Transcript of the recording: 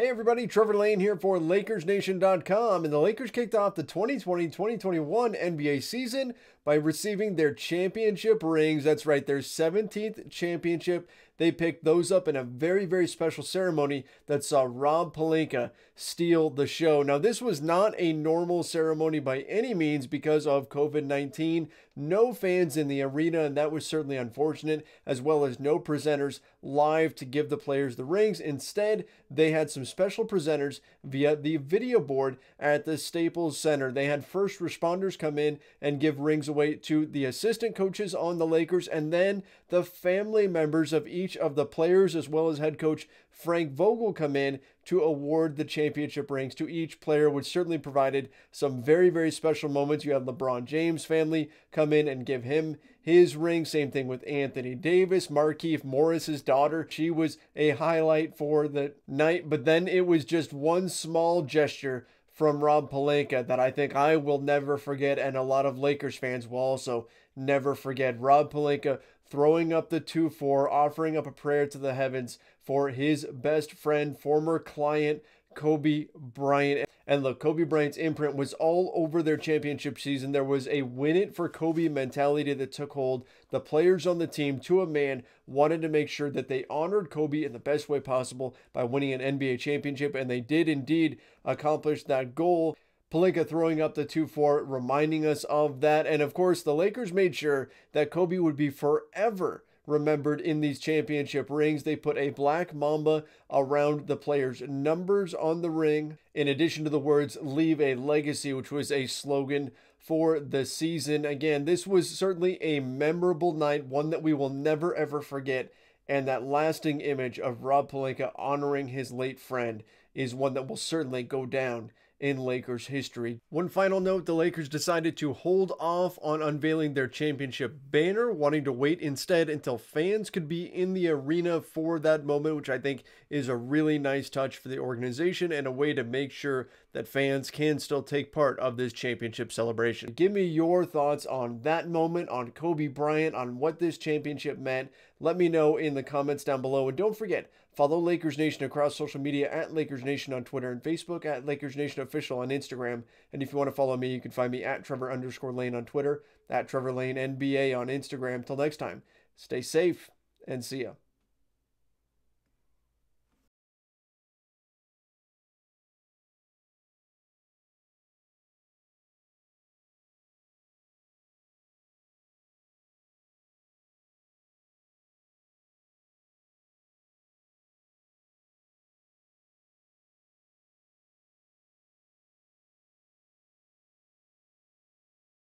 Hey everybody, Trevor Lane here for LakersNation.com. And the Lakers kicked off the 2020 2021 NBA season by receiving their championship rings. That's right, their 17th championship. They picked those up in a very, very special ceremony that saw Rob Pelinka steal the show. Now, this was not a normal ceremony by any means because of COVID 19. No fans in the arena, and that was certainly unfortunate, as well as no presenters live to give the players the rings. Instead, they had some special presenters via the video board at the Staples Center. They had first responders come in and give rings away to the assistant coaches on the Lakers and then the family members of each of the players, as well as head coach Frank Vogel, come in to award the championship rings to each player, which certainly provided some very, very special moments. You had LeBron James family come in and give him his ring. Same thing with Anthony Davis, Markieff Morris's daughter. She was a highlight for the night, but then it was just one small gesture from Rob Pelinka that I think I will never forget, and a lot of Lakers fans will also never forget. Rob Pelinka throwing up the 2 4, offering up a prayer to the heavens for his best friend, former client, Kobe Bryant. And look, Kobe Bryant's imprint was all over their championship season. There was a win it for Kobe mentality that took hold. The players on the team, to a man, wanted to make sure that they honored Kobe in the best way possible by winning an NBA championship, and they did indeed accomplish that goal. Pelinka throwing up the 2 4, reminding us of that. And of course, the Lakers made sure that Kobe would be forever remembered in these championship rings. They put a black mamba around the players' numbers on the ring, in addition to the words, leave a legacy, which was a slogan for the season. Again, this was certainly a memorable night, one that we will never ever forget. And that lasting image of Rob Pelinka honoring his late friend is one that will certainly go down in Lakers history. One final note the Lakers decided to hold off on unveiling their championship banner, wanting to wait instead until fans could be in the arena for that moment, which I think is a really nice touch for the organization and a way to make sure that fans can still take part of this championship celebration. Give me your thoughts on that moment, on Kobe Bryant, on what this championship meant. Let me know in the comments down below. And don't forget, follow Lakers Nation across social media at Lakers Nation on Twitter and Facebook, at Lakers Nation Official on Instagram. And if you want to follow me, you can find me at Trevor underscore Lane on Twitter, at Trevor Lane NBA on Instagram. Till next time, stay safe and see ya.